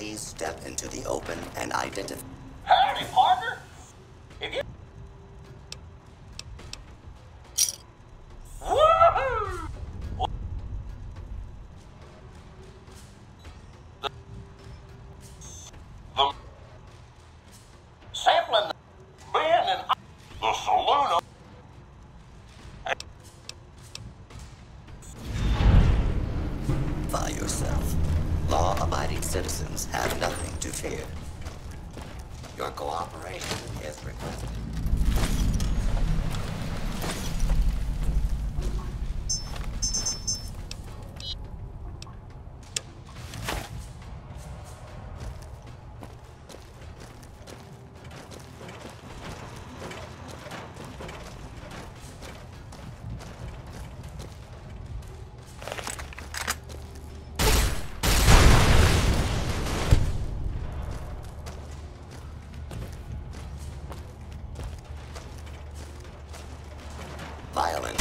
Please step into the open and identify. Howdy, partner. If you... Woohoo! The, the sampling the Ben and the saloon. By yourself. Law-abiding citizens have nothing to fear. Your cooperation is requested. Violence.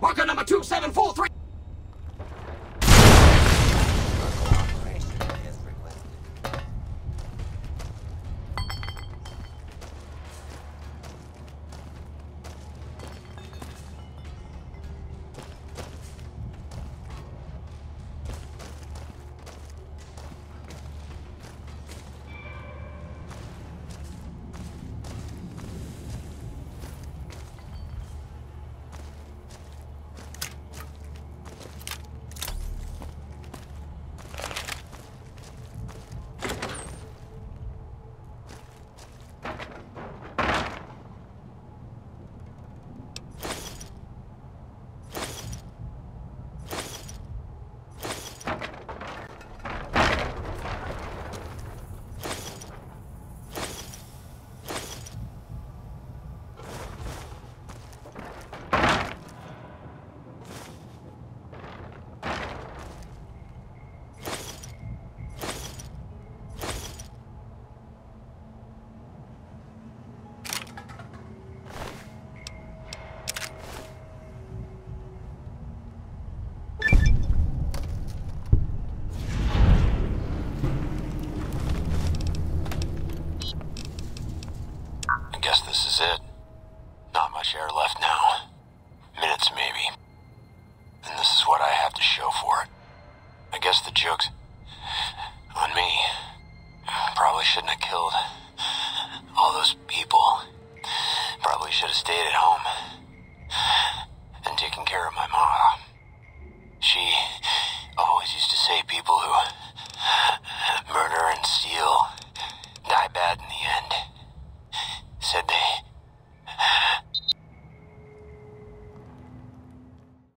Marker number 2743. Air left now. Minutes, maybe. And this is what I have to show for it. I guess the joke's on me. Probably shouldn't have killed all those people. Probably should have stayed at home.